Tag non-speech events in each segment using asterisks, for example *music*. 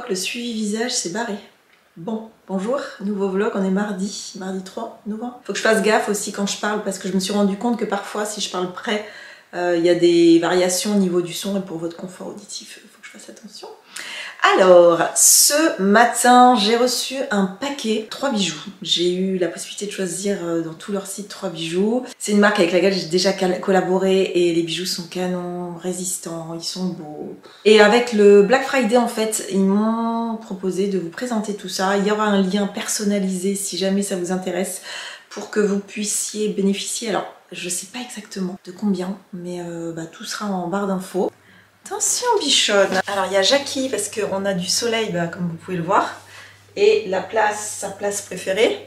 que le suivi visage s'est barré. Bon, bonjour, nouveau vlog, on est mardi, mardi 3 novembre. Faut que je fasse gaffe aussi quand je parle parce que je me suis rendu compte que parfois si je parle près, euh, il y a des variations au niveau du son et pour votre confort auditif, il faut que je fasse attention. Alors, ce matin, j'ai reçu un paquet, trois bijoux. J'ai eu la possibilité de choisir euh, dans tout leur site trois bijoux. C'est une marque avec laquelle j'ai déjà collaboré et les bijoux sont canons, résistants, ils sont beaux. Et avec le Black Friday, en fait, ils m'ont proposé de vous présenter tout ça. Il y aura un lien personnalisé si jamais ça vous intéresse pour que vous puissiez bénéficier. Alors, je sais pas exactement de combien, mais euh, bah, tout sera en barre d'infos. Attention bichonne Alors il y a Jackie parce qu'on a du soleil bah, comme vous pouvez le voir. Et la place, sa place préférée,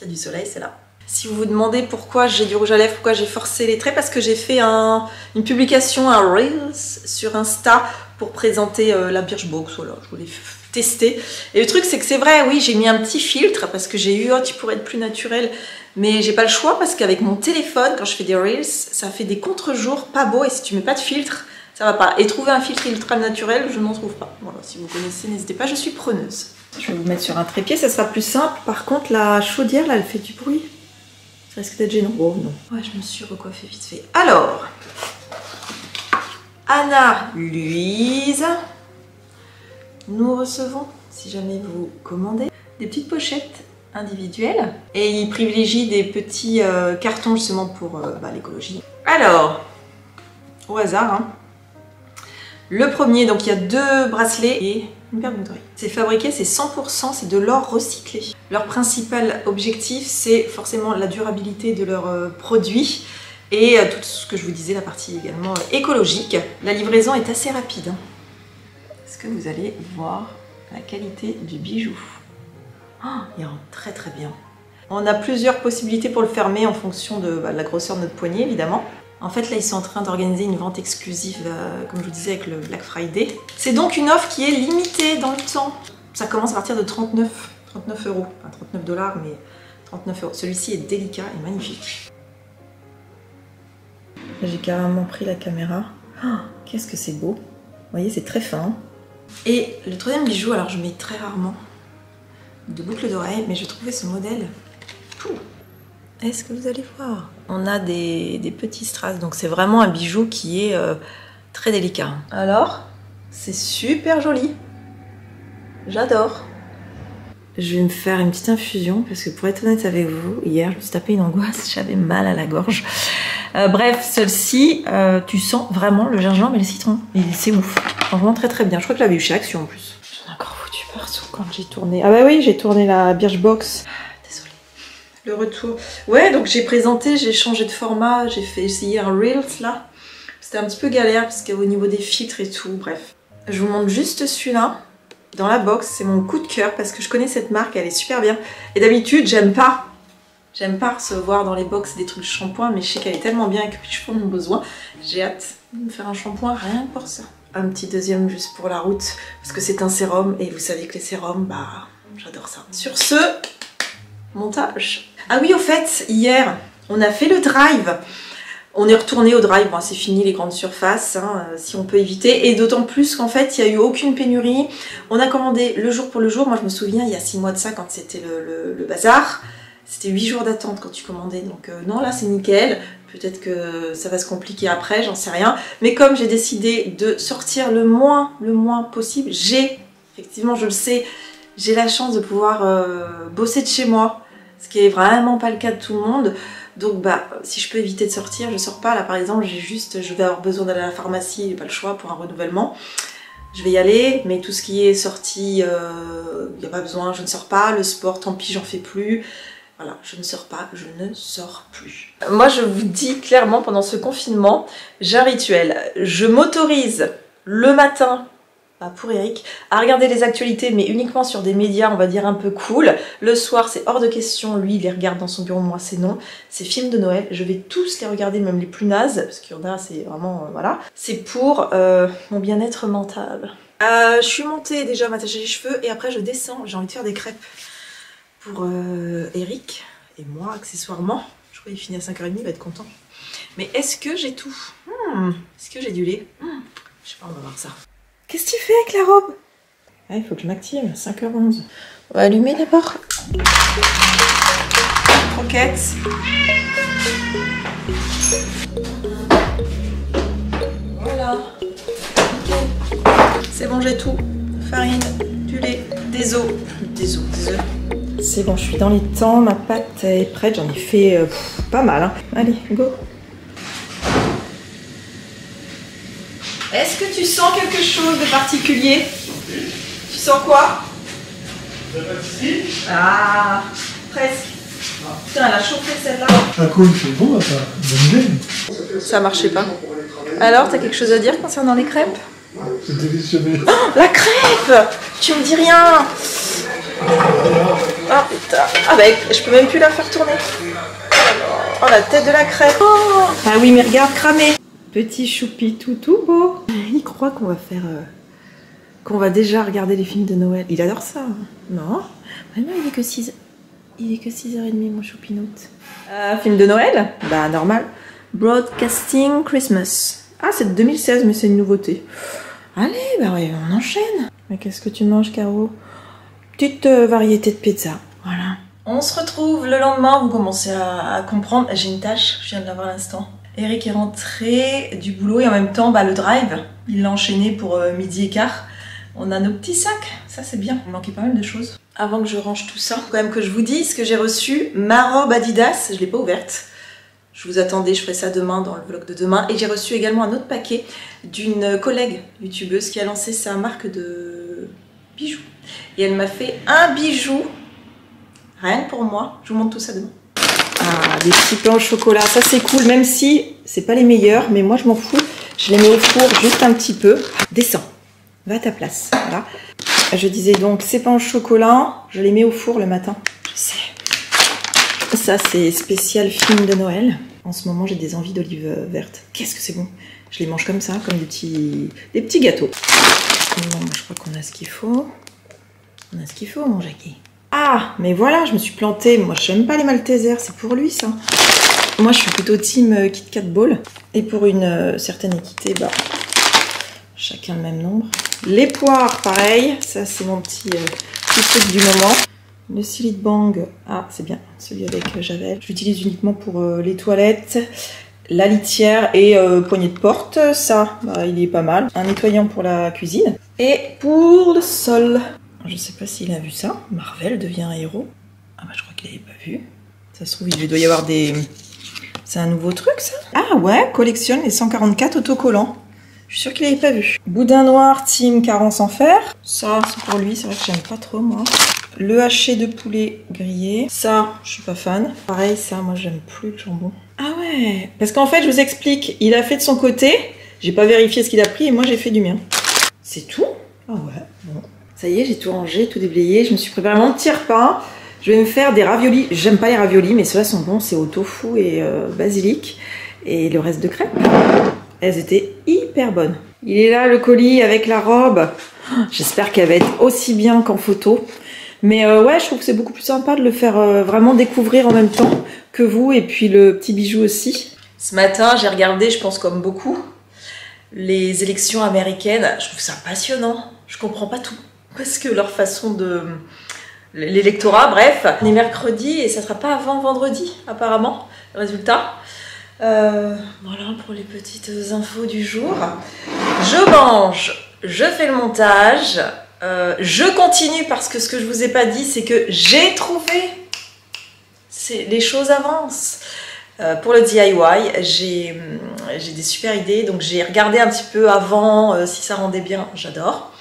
a du soleil, c'est là. Si vous vous demandez pourquoi j'ai du rouge à lèvres, pourquoi j'ai forcé les traits, parce que j'ai fait une publication, un Reels sur Insta pour présenter euh, la Birchbox. Voilà, je voulais tester. Et le truc, c'est que c'est vrai, oui, j'ai mis un petit filtre parce que j'ai eu, oh, tu pourrais être plus naturel. Mais j'ai pas le choix parce qu'avec mon téléphone, quand je fais des Reels, ça fait des contre-jours pas beaux. Et si tu mets pas de filtre, ça va pas. Et trouver un filtre ultra naturel, je n'en trouve pas. Voilà, si vous connaissez, n'hésitez pas, je suis preneuse. Je vais vous mettre sur un trépied, ça sera plus simple. Par contre, la chaudière, là, elle fait du bruit. Ça risque d'être gênant. Oh non. Ouais, je me suis recoiffée vite fait. Alors, Anna Louise, nous recevons, si jamais vous commandez, des petites pochettes individuelles. Et ils privilégient des petits euh, cartons justement pour euh, bah, l'écologie. Alors, au hasard, hein, le premier, donc il y a deux bracelets et une paire boucles C'est fabriqué, c'est 100%, c'est de l'or recyclé. Leur principal objectif, c'est forcément la durabilité de leurs euh, produits et euh, tout ce que je vous disais, la partie également euh, écologique. La livraison est assez rapide. Hein. Est-ce que vous allez voir la qualité du bijou? Oh, Il rentre très très bien. On a plusieurs possibilités pour le fermer en fonction de bah, la grosseur de notre poignet, évidemment. En fait, là, ils sont en train d'organiser une vente exclusive, euh, comme je vous disais, avec le Black Friday. C'est donc une offre qui est limitée dans le temps. Ça commence à partir de 39, 39 euros. Enfin, 39 dollars, mais 39 euros. Celui-ci est délicat et magnifique. J'ai carrément pris la caméra. Oh, qu'est-ce que c'est beau. Vous voyez, c'est très fin. Et le troisième bijou, alors je mets très rarement de boucles d'oreilles, mais je trouvais ce modèle est-ce que vous allez voir? On a des, petits strass, donc c'est vraiment un bijou qui est euh, très délicat. Alors, c'est super joli. J'adore. Je vais me faire une petite infusion parce que pour être honnête avec vous, hier je me suis tapé une angoisse, *laughs* j'avais mal à la gorge. Euh, bref, celle-ci, euh, tu sens vraiment le gingembre et le citron. C'est ouf. Franchement très très bien. Je crois que je l'avais eu chez Action en plus. J'en ai encore foutu partout quand j'ai tourné. Ah bah oui, j'ai tourné la Birchbox retour. Ouais, donc j'ai présenté, j'ai changé de format, j'ai fait essayer un Reels là. C'était un petit peu galère parce qu'au niveau des filtres et tout, bref. Je vous montre juste celui-là. Dans la box, c'est mon coup de cœur parce que je connais cette marque, elle est super bien. Et d'habitude, j'aime pas. J'aime pas recevoir dans les box des trucs shampoing, mais je sais qu'elle est tellement bien que je prends mon besoin. J'ai hâte de me faire un shampoing rien que pour ça. Un petit deuxième juste pour la route, parce que c'est un sérum, et vous savez que les sérums, bah, j'adore ça. Sur ce, montage. Ah oui, au fait, hier, on a fait le drive. On est retourné au drive, bon, c'est fini les grandes surfaces, hein, euh, si on peut éviter. Et d'autant plus qu'en fait, il n'y a eu aucune pénurie. On a commandé le jour pour le jour. Moi, je me souviens, il y a six mois de ça, quand c'était le, bazar. C'était huit jours d'attente quand tu commandais. Donc euh, non, là, c'est nickel. Peut-être que ça va se compliquer après, j'en sais rien. Mais comme j'ai décidé de sortir le moins, le moins possible, j'ai, effectivement, je le sais, j'ai la chance de pouvoir euh, bosser de chez moi ce qui est vraiment pas le cas de tout le monde. Donc bah si je peux éviter de sortir, je sors pas. Là par exemple, j'ai juste, je vais avoir besoin d'aller à la pharmacie, j'ai pas le choix pour un renouvellement. Je vais y aller, mais tout ce qui est sorti, il euh, n'y a pas besoin, je ne sors pas. Le sport, tant pis, j'en fais plus. Voilà, je ne sors pas, je ne sors plus. Moi, je vous dis clairement, pendant ce confinement, j'ai un rituel. Je m'autorise le matin pour Eric, à regarder les actualités, mais uniquement sur des médias, on va dire, un peu cool. Le soir, c'est hors de question, lui, il les regarde dans son bureau, moi, c'est non. C'est films de Noël, je vais tous les regarder, même les plus nazes, parce qu'il y en a, c'est vraiment, euh, voilà. C'est pour euh, mon bien-être mental. Euh, je suis montée déjà m'attacher les cheveux, et après je descends, j'ai envie de faire des crêpes pour Eric, et moi, accessoirement. Je crois qu'il finit à 5h30, il va être content. Mais est-ce que j'ai tout? Hmm, Est-ce que j'ai du lait? Hmm, Je sais pas, on va voir ça. Qu'est-ce que tu fais avec la robe? Ah, il faut que je m'active, 5h11. On va allumer d'abord. Croquettes. Voilà. C'est bon, j'ai tout. Farine, du lait, des os. Des os, des œufs. C'est bon, je suis dans les temps, ma pâte est prête, j'en ai fait euh, pas mal. Hein. Allez, go Est-ce que tu sens quelque chose de particulier? Tu sens quoi? Ah, presque. Putain, elle a chauffé celle-là. Un coup, c'est bon, ça. Bonne idée. Ça marchait pas. Alors, t'as quelque chose à dire concernant les crêpes? C'est délicieux. Oh, la crêpe Tu me dis rien Oh putain Ah bah, je peux même plus la faire tourner. Oh, la tête de la crêpe Oh Ah oui, mais regarde, cramé Petit choupi tout tout beau Il croit qu'on va faire... euh, qu'on va déjà regarder les films de Noël. Il adore ça. hein. Non Ah non, il est que 6... Il est que 6h30, mon choupinoute. Euh, film de Noël Bah, normal. Broadcasting Christmas. Ah, c'est de 2016, mais c'est une nouveauté. Allez, bah ouais, on enchaîne. Mais qu'est-ce que tu manges, Caro? Petite euh, variété de pizza. Voilà. On se retrouve le lendemain, vous commencez à, à comprendre. J'ai une tâche, je viens de l'avoir à l'instant. Eric est rentré du boulot et en même temps, bah, le drive, il l'a enchaîné pour euh, midi et quart. On a nos petits sacs, ça c'est bien. Il manquait pas mal de choses. Avant que je range tout ça, faut quand même que je vous dise que j'ai reçu ma robe Adidas, je l'ai pas ouverte. Je vous attendais, je ferai ça demain dans le vlog de demain. Et j'ai reçu également un autre paquet d'une collègue youtubeuse qui a lancé sa marque de bijoux. Et elle m'a fait un bijou, rien pour moi. Je vous montre tout ça demain. Des petits pains au chocolat, ça c'est cool, même si c'est pas les meilleurs, mais moi je m'en fous. Je les mets au four juste un petit peu. Descends, va à ta place. Voilà. Je disais donc, ces pains au chocolat, je les mets au four le matin. Je sais. Ça c'est spécial film de Noël. En ce moment j'ai des envies d'olives vertes. Qu'est-ce que c'est bon Je les mange comme ça, comme des petits, petits gâteaux. Je crois qu'on a ce qu'il faut. On a ce qu'il faut, mon Jackie. Ah, mais voilà, je me suis plantée. Moi, j'aime pas les Maltesers, c'est pour lui, ça. Moi, je suis plutôt team euh, Kit Kat Ball. Et pour une euh, certaine équité, bah, chacun le même nombre. Les poires, pareil. Ça, c'est mon petit, euh, truc du moment. Le Silly Bang, ah, c'est bien, celui avec Javel. Je l'utilise uniquement pour les toilettes la litière et poignée de porte, ça, bah, il est pas mal. Un nettoyant pour la cuisine. Et pour le sol, je sais pas s'il a vu ça, Marvel devient héros. Ah bah je crois qu'il avait pas vu. Ça se trouve, il doit y avoir des... C'est un nouveau truc ça? Ah ouais, collectionne les 144 autocollants. Je suis sûre qu'il avait pas vu. Boudin noir, team carence en fer. Ça, c'est pour lui, c'est vrai que j'aime pas trop moi. Le haché de poulet grillé. Ça, je suis pas fan. Pareil, ça, moi j'aime plus le jambon. Ah ouais Parce qu'en fait, je vous explique, il a fait de son côté, j'ai pas vérifié ce qu'il a pris et moi j'ai fait du mien. C'est tout? Ah ouais, bon. Ça y est, j'ai tout rangé, tout déblayé, je me suis préparé mon petit repas. Je vais me faire des raviolis. J'aime pas les raviolis, mais ceux-là sont bons, c'est au tofu et euh, basilic. Et le reste de crêpes, elles étaient hyper bonnes. Il est là, le colis avec la robe. J'espère qu'elle va être aussi bien qu'en photo. Mais euh, ouais, je trouve que c'est beaucoup plus sympa de le faire euh, vraiment découvrir en même temps que vous et puis le petit bijou aussi. Ce matin, j'ai regardé, je pense comme beaucoup, les élections américaines. Je trouve ça passionnant. Je comprends pas tout parce que leur façon de l'électorat, bref, on est mercredi et ça sera pas avant vendredi apparemment le résultat. Euh, voilà pour les petites infos du jour. Je mange, je fais le montage. Euh, je continue parce que ce que je vous ai pas dit, c'est que j'ai trouvé. Les choses avancent. Euh, pour le DIY, j'ai des super idées. Donc j'ai regardé un petit peu avant si ça rendait bien. J'adore.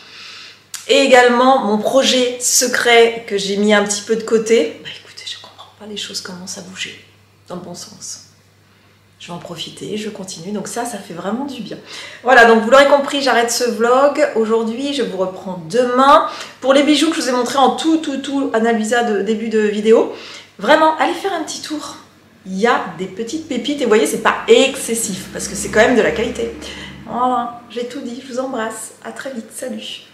Et également mon projet secret que j'ai mis un petit peu de côté. Bah écoutez, je comprends pas les choses commencent à bouger dans le bon sens. Je vais en profiter, je continue. Donc ça, ça fait vraiment du bien. Voilà, donc vous l'aurez compris, j'arrête ce vlog. Aujourd'hui, je vous reprends demain. Pour les bijoux que je vous ai montré en tout, tout, tout, Annalisa de début de vidéo. Vraiment, allez faire un petit tour. Il y a des petites pépites et vous voyez, c'est pas excessif parce que c'est quand même de la qualité. Voilà, j'ai tout dit. Je vous embrasse. À très vite. Salut.